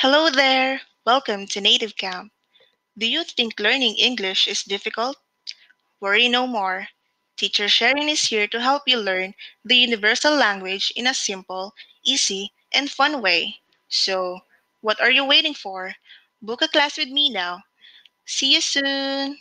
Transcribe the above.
Hello there! Welcome to Native Camp. Do you think learning English is difficult? Worry no more. Teacher Sheryn is here to help you learn the universal language in a simple, easy, and fun way. So, what are you waiting for? Book a class with me now. See you soon!